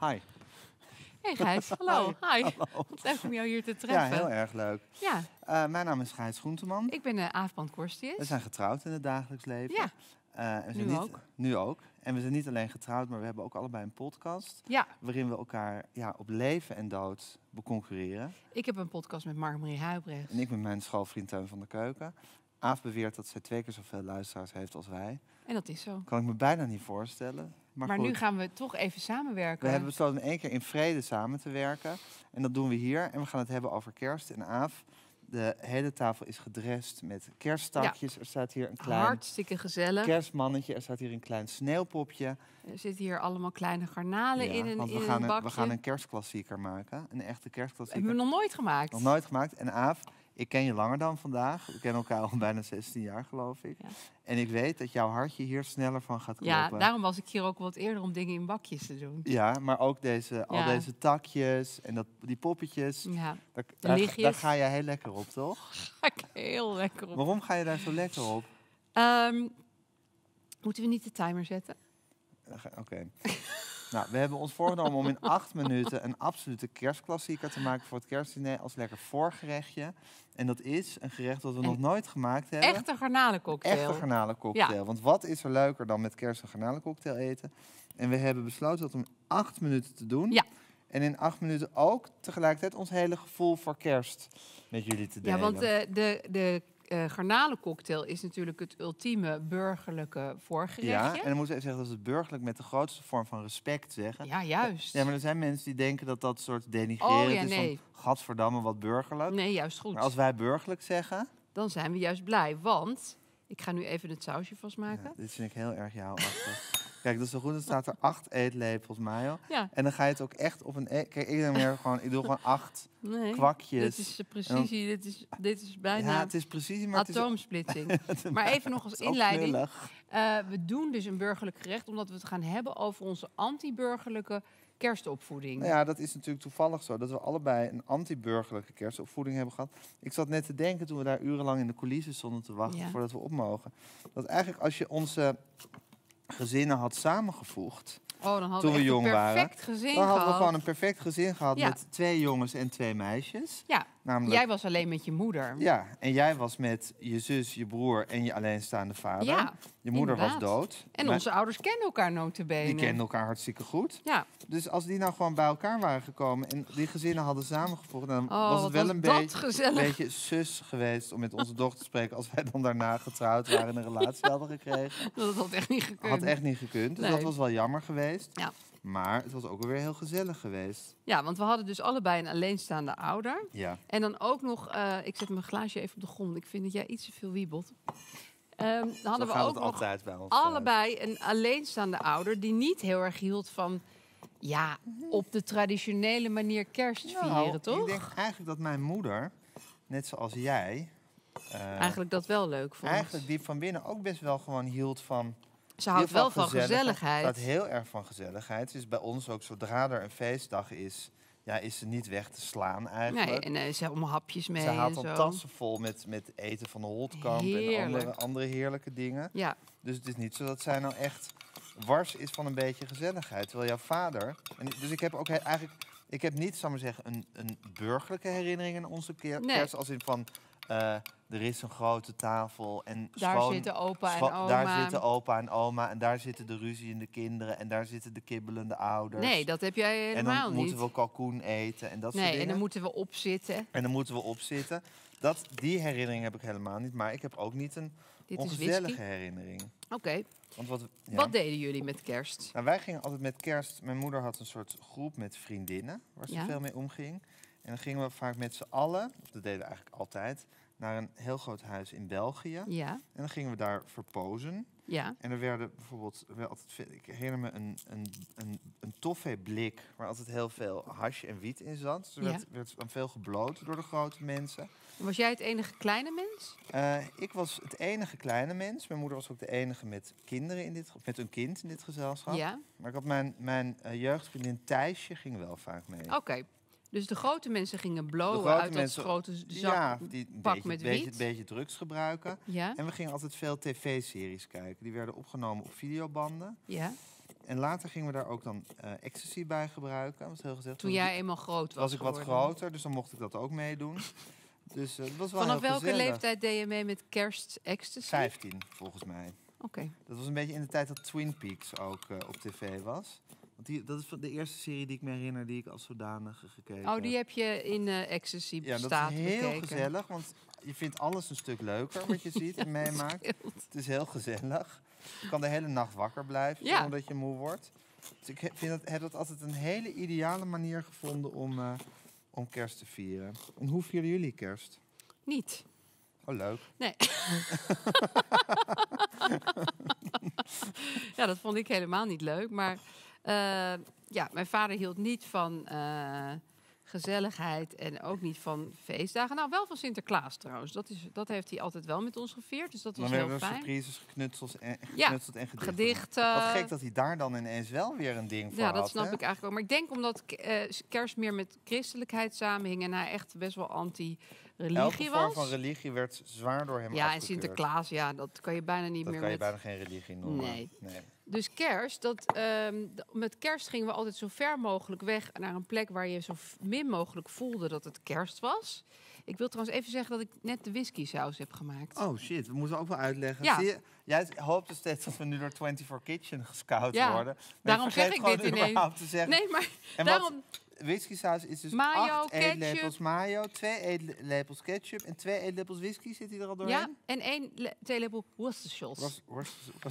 Hi. Hey Gijs, hallo. Hi. Wat leuk om jou hier te Ja, treffen. heel erg leuk. Ja, Eh, mijn naam is Gijs Groenteman. ik ben uh, Aafbrand We Korstius. zijn getrouwd in het dagelijks leven. Ja, Eh, we nu zijn niet, ook. Nu ook. En we zijn niet alleen getrouwd, maar we hebben ook allebei een podcast. Ja, Waarin we elkaar ja, op leven en dood beconcurreren. ik heb een podcast met Mark-Marie Huibrecht. En ik met mijn schoolvriend Teun van der Keuken. Aaf beweert dat zij twee keer zoveel luisteraars heeft als wij. En dat is zo. Kan ik me bijna niet voorstellen. Maar, Maar, nu gaan we toch even samenwerken. we hebben besloten in één keer in vrede samen te werken. En dat doen we hier. En we gaan het hebben over kerst en Aaf. De hele tafel is gedrest met kersttakjes. Er staat hier een klein Hartstikke gezellig. kerstmannetje. Er staat hier een klein sneeuwpopje. Er zitten hier allemaal kleine garnalen Ja, in een, want in we gaan, een een, bakje. we gaan een kerstklassieker maken. Een echte kerstklassieker. Hebben we nog nooit gemaakt. Nog nooit gemaakt. En Aaf, ik ken je langer dan vandaag. We kennen elkaar al bijna 16 jaar, geloof ik. Ja. En ik weet dat jouw hartje hier sneller van gaat kloppen. Ja, daarom was ik hier ook wat eerder om dingen in bakjes te doen. Ja, maar ook deze, al deze takjes en dat, die poppetjes. Ja, Daar, daar, ga jij heel lekker op, toch? ga ik heel lekker op. Waarom ga je daar zo lekker op? Ehm, moeten we niet de timer zetten? Oké. nou, we hebben ons voorgenomen om in acht minuten een absolute kerstklassieker te maken voor het kerstdiner als lekker voorgerechtje. En dat is een gerecht dat we nog nooit gemaakt hebben. Echte garnalencocktail. Echte garnalencocktail. Want wat is er leuker dan met kerst een garnalencocktail eten? En we hebben besloten dat om acht minuten te doen. Ja. En in acht minuten ook tegelijkertijd ons hele gevoel voor kerst met jullie te delen. Ja, want eh, de, de eh garnalencocktail is natuurlijk het ultieme burgerlijke voorgerechtje. ja, en dan moeten we even zeggen dat we het burgerlijk met de grootste vorm van respect zeggen. Ja, juist. Ja, maar er zijn mensen die denken dat dat soort denigreren Oh, ja, is nee. van gadverdamme wat burgerlijk. Nee, juist goed. Maar als wij burgerlijk zeggen, Dan zijn we juist blij, want ik ga nu even het sausje vastmaken. ja, dit vind ik heel erg jouwachtig. Kijk, zo goed. Er staat er acht eetlepels mayo. Ja, En dan ga je het ook echt op een... E Kijk, ik doe meer gewoon, ik doe gewoon acht nee. kwakjes. Dit is de precisie, dit is, dit is bijna Ja, het is precies, maar het is, atoomsplitsing. maar even nog als inleiding. Eh, we doen dus een burgerlijk gerecht omdat we het gaan hebben over onze anti-burgerlijke kerstopvoeding. Nou ja, dat is natuurlijk toevallig zo. Dat we allebei een anti-burgerlijke kerstopvoeding hebben gehad. Ik zat net te denken toen we daar urenlang in de coulissen stonden te wachten Ja. voordat we op mogen. Dat eigenlijk als je onze gezinnen had samengevoegd, Oh, dan hadden Toen we jong een waren, dan hadden we gewoon een perfect gezin gehad Ja. met twee jongens en twee meisjes. Ja, Namelijk, jij was alleen met je moeder. ja, en jij was met je zus, je broer en je alleenstaande vader. Ja, je moeder was dood. En onze ouders kennen elkaar notabene. die kenden elkaar hartstikke goed. Ja, Dus als die nou gewoon bij elkaar waren gekomen en die gezinnen hadden samengevoegd, dan oh, was het wel was een beetje, gezellig. beetje sus geweest om met onze dochter te spreken als wij dan daarna getrouwd waren en een relatie hadden gekregen. Dat had echt niet gekund. Had echt niet gekund, dus Nee. dat was wel jammer geweest. Ja. Maar het was ook weer heel gezellig geweest. Ja, want we hadden dus allebei een alleenstaande ouder. Ja. En dan ook nog, eh, ik zet mijn glaasje even op de grond. Ik vind dat jij iets te veel wiebelt. Ehm, dan hadden we ook nog eh. allebei een alleenstaande ouder die niet heel erg hield van, ja, op de traditionele manier kerst Nou, vieren, toch? Ik denk eigenlijk dat mijn moeder, net zoals jij, eh, Eigenlijk dat wel leuk vond. eigenlijk diep van binnen ook best wel gewoon hield van Ze houdt wel van gezelligheid. Houdt heel erg van gezelligheid. Is bij ons ook zodra er een feestdag is, ja, is ze niet weg te slaan eigenlijk. Nee, en eh, ze allemaal hapjes mee Ze haalt dan tassen vol met, met eten van de Holtkamp en andere, andere heerlijke dingen. Ja, Dus het is niet zo dat zij nou echt wars is van een beetje gezelligheid. Terwijl jouw vader... En, dus ik heb ook he- eigenlijk... Ik heb niet, zal maar zeggen, een, een burgerlijke herinnering aan onze Nee. kerst. Als in van, eh, er is een grote tafel en daar schoon- zitten opa en oma. Daar zitten opa en oma en daar zitten de ruziende kinderen en daar zitten de kibbelende ouders. Nee, dat heb jij en helemaal dan niet. moeten we kalkoen eten en dat soort nee, dingen. en dan moeten we opzitten. En dan moeten we opzitten. Dat, die herinnering heb ik helemaal niet. Maar ik heb ook niet een Dit is ongezellige herinnering. Oké, Want wat, ja. wat deden jullie met kerst? Nou, wij gingen altijd met kerst. Mijn moeder had een soort groep met vriendinnen waar ze Ja. veel mee omging. En dan gingen we vaak met z'n allen, of dat deden we eigenlijk altijd, naar een heel groot huis in België. Ja, En dan gingen we daar verpozen. ja. En er werden bijvoorbeeld, werd altijd, ik herinner me een, een, een, een toffee blik waar altijd heel veel hash en wiet in zat. Dus er Ja. werd, werd veel gebloot door de grote mensen. Was jij het enige kleine mens? Eh, ik was het enige kleine mens. Mijn moeder was ook de enige met kinderen in dit, met een kind in dit gezelschap. Ja, Maar ik had mijn, mijn eh, jeugdvriendin Thijsje ging wel vaak mee. oké. Dus de grote mensen gingen blowen uit mensen- dat grote zak. ja, die beetje, met beetje, wiet. beetje drugs gebruiken. Ja, En we gingen altijd veel tv-series kijken. Die werden opgenomen op videobanden. ja. en later gingen we daar ook dan eh, ecstasy bij gebruiken. Dat was heel gezellig. Toen jij eenmaal groot was was ik wat groter, dus dan mocht ik dat ook meedoen. Dus eh, was wel Vanaf welke gezellig. leeftijd deed je mee met kerst ecstasy? 15, volgens mij. Oké. Dat was een beetje in de tijd dat Twin Peaks ook eh, op tv was. Want die, dat is van de eerste serie die ik me herinner die ik als zodanig gekeken Oh, die heb. heb je in eh ecstasy Ja, dat is heel bekeken. gezellig, want je vindt alles een stuk leuker wat je ziet en meemaakt. Het is heel gezellig. Je kan de hele nacht wakker blijven Ja. omdat je moe wordt. Dus ik vind dat, heb dat altijd een hele ideale manier gevonden om, eh, om kerst te vieren. En hoe vieren jullie kerst? Niet. Oh, leuk. Nee. ja, dat vond ik helemaal niet leuk. Maar ja, mijn vader hield niet van eh, gezelligheid en ook niet van feestdagen. Nou, wel van Sinterklaas trouwens. Dat, is, dat heeft hij altijd wel met ons gevierd. Dus dat was heel fijn. surprises geknutseld en, Ja, en gedichten. Gedichten. Wat gek dat hij daar dan ineens wel weer een ding voor Ja, dat had, snap hè? ik eigenlijk ook. Maar ik denk omdat eh, kerst meer met christelijkheid samenhing en hij echt best wel Elke anti-religie vorm was. van religie werd zwaar door hem ja, en. Sinterklaas, ja, dat kan je bijna niet Dat meer kan je met... bijna geen religie noemen. Nee. nee. Dus kerst, dat, ehm, met kerst gingen we altijd zo ver mogelijk weg naar een plek waar je zo min mogelijk voelde dat het kerst was. Ik wil trouwens even zeggen dat ik net de whisky saus heb gemaakt. Oh shit, we moeten ook wel uitleggen. Ja. Zie je, jij hoopte steeds dat we nu door 24 Kitchen gescout Ja, worden. Maar daarom zeg ik dit ineens. te zeggen. Nee, maar en daarom, wat, whisky saus is dus Mayo, 8 ketchup. eetlepels mayo, 2 eetlepels ketchup en 2 eetlepels whisky. Zit die er al doorheen? ja, en één le- theelepel Worcestershire.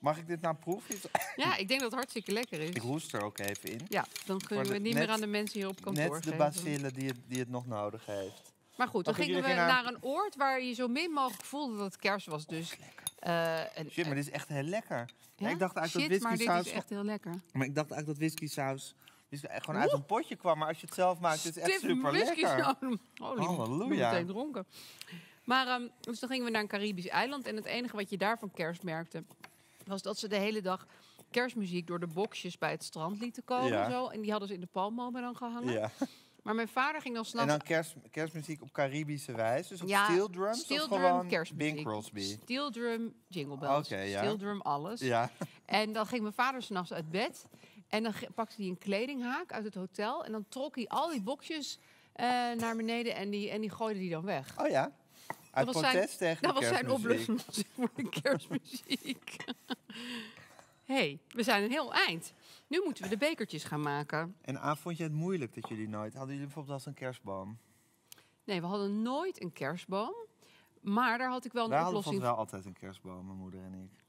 Mag ik dit nou proeven? Ja, ik denk dat het hartstikke lekker is. Ik hoest er ook even in. Ja, dan kunnen Maar we niet net- meer aan de mensen hier op kantoor Net de geven. bacille die het, die het nog nodig heeft. Maar goed, dan gingen we naar een oord waar je zo min mogelijk voelde dat het kerst was. Dus, eh, en, Shit, maar dit is echt heel lekker. ja? ik dacht eigenlijk Shit, dat maar whisky dit saus... is echt heel lekker. Maar ik dacht eigenlijk dat whisky saus whisky gewoon uit een potje kwam. Maar als je het zelf maakt, is het echt super lekker. saus. Holy, ik Halleluja. meteen dronken. Maar ehm, dus dan gingen we naar een Caribisch eiland. En het enige wat je daar van kerst merkte... was dat ze de hele dag kerstmuziek door de boxjes bij het strand lieten komen. Ja. Zo. En die hadden ze in de palmbomen dan gehangen. Ja. Maar mijn vader ging dan En s'nachts... dan kerst, kerstmuziek op Caribische wijze. Dus op Ja, steel drums Steel of drum, gewoon kerstmuziek. Bing Crosby. Steel drum, jingle bells. Ja. Steel drum, alles. Ja. En dan ging mijn vader s'nachts uit bed. En dan pakte hij een kledinghaak uit het hotel. En dan trok hij al die bokjes eh, naar beneden en die, en die gooide die dan weg. Oh ja. Uit was zijn- protest tegen Dat was zijn oplossing voor de kerstmuziek. hey, we zijn een heel eind. Nu moeten we de bekertjes gaan maken. En A, vond je het moeilijk dat jullie nooit... Hadden jullie bijvoorbeeld als een kerstboom? Nee, we hadden nooit een kerstboom. Maar daar had ik wel een Wij hadden oplossing bijvoorbeeld voor. wel altijd een kerstboom, mijn moeder en ik.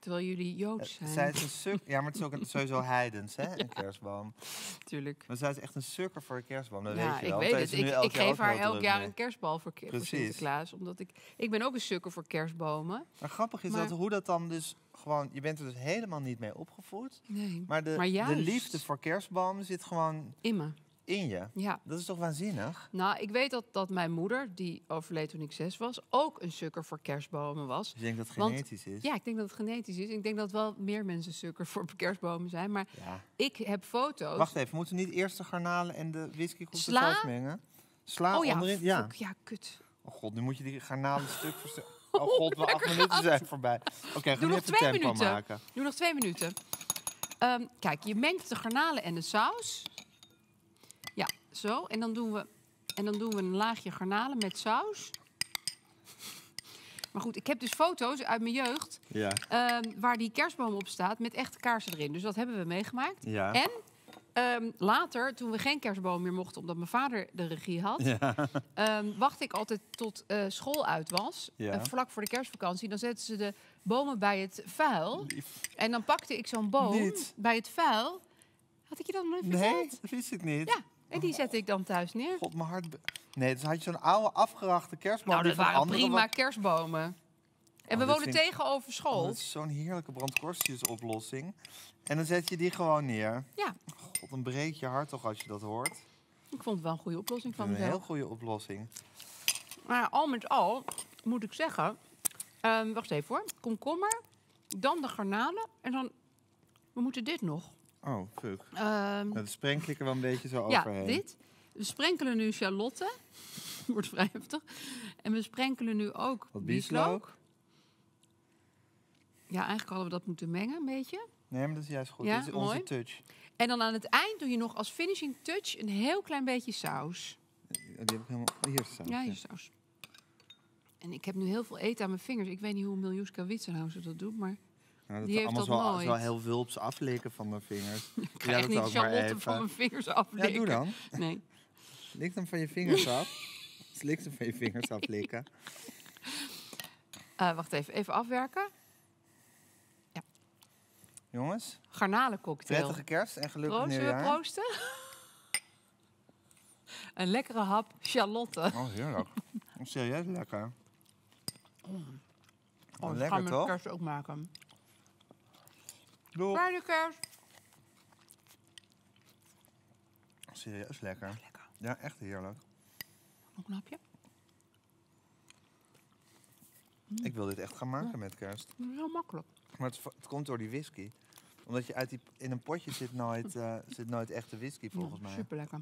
Terwijl jullie Joods Eh, zijn. Zij is een suk... Ja, maar het is ook een, sowieso heidens, hè, een kerstboom. natuurlijk. Maar zij is echt een sukker voor een kerstboom, dat Ja, weet je ik wel. weet Daar het. Ik, ik geef haar elk jaar mee. een kerstbal voor, Precies. Sinterklaas. Omdat ik, ik ben ook een sukker voor kerstbomen. Maar grappig is Maar- dat hoe dat dan dus gewoon... Je bent er dus helemaal niet mee opgevoed. Nee, Maar de, Maar de liefde voor kerstbomen zit gewoon immer. In je. Ja. Dat is toch waanzinnig? Nou, ik weet dat, dat mijn moeder, die overleed toen ik zes was, ook een sukker voor kerstbomen was. Je denkt dat het Want- genetisch is? Ja, ik denk dat het genetisch is. Ik denk dat wel meer mensen sukker voor kerstbomen zijn. Maar Ja. ik heb foto's. Wacht even, moeten we niet eerst de garnalen en de whisky goed Sla? met saus mengen? Sla oh ja, onderin? Ja. fuck, ja, kut. Oh god, nu moet je die garnalen stuk voor. Oh god, we acht minuten zijn voorbij. Oké, ga Doe nu nog even twee tempo minuten. maken. Nu nog twee minuten. Ehm, kijk, je mengt de garnalen en de saus. Zo. En dan doen we, en dan doen we een laagje garnalen met saus. Maar goed, ik heb dus foto's uit mijn jeugd Ja. ehm, waar die kerstboom op staat met echte kaarsen erin. Dus dat hebben we meegemaakt. Ja. En ehm, later, toen we geen kerstboom meer mochten omdat mijn vader de regie had, Ja. ehm, wachtte ik altijd tot eh, school uit was. Ja. eh, vlak voor de kerstvakantie. Dan zetten ze de bomen bij het vuil. Lief. En dan pakte ik zo'n boom Niet. bij het vuil. Had ik je dat nog Nee, verteld? dat wist ik niet. Ja, en die zette ik dan thuis neer. God, mijn hart... Nee, dus had je zo'n oude afgerachte kerstboom. Nou, die dat van waren anderen prima wat- kerstbomen. En Oh, we dit wonen vind ik- tegenover Oh, school. dat is zo'n heerlijke brandkorstjesoplossing. En dan zet je die gewoon neer. Ja, God, dan breekt je hart toch als je dat hoort. ik vond het wel een goede oplossing van een heel goede oplossing. Maar al met al moet ik zeggen... ehm, wacht even hoor. Komkommer, dan de garnalen en dan... We moeten dit nog. Oh, fuck. Ehm, Nou, dan sprenkel ik er wel een beetje zo ja, overheen. dit. We sprenkelen nu charlotte. Wordt vrij heftig. En we sprenkelen nu ook Wat bieslook. Ja, eigenlijk hadden we dat moeten mengen, een beetje. Nee, maar dat is juist goed. Ja, Dit is onze mooi. touch. En dan aan het eind doe je nog als finishing touch een heel klein beetje saus. Die heb ik helemaal... oh, Hier het Ja, hier saus. En ik heb nu heel veel eten aan mijn vingers. Ik weet niet hoe Miljuska Witsenhausen dat doet, maar Nou, dat Die allemaal zo, nooit. zo heel wulps aflikken van mijn vingers. ik ga echt niet Charlotte van mijn vingers Ja, aflikken. doe dan. Nee. Lik hem van je vingers af. Slik hem van je vingers aflikken. Eh, wacht even, even afwerken. Jongens, Garnalencocktail. prettige kerst en gelukkig Proost, nieuwjaar. proosten? een lekkere hap Charlotte. Oh, heerlijk. Serieus lekker. Oh, lekker, toch? kerst ook maken. Doei. Fijne kerst. Serieus lekker. Lekker. Ja, echt heerlijk. Nog een hapje? Ik wil dit echt gaan maken met kerst. Dat is heel makkelijk. Maar het, het komt door die whisky. Omdat je uit die, in een potje zit nooit, eh, zit nooit echte whisky volgens mij. Super lekker.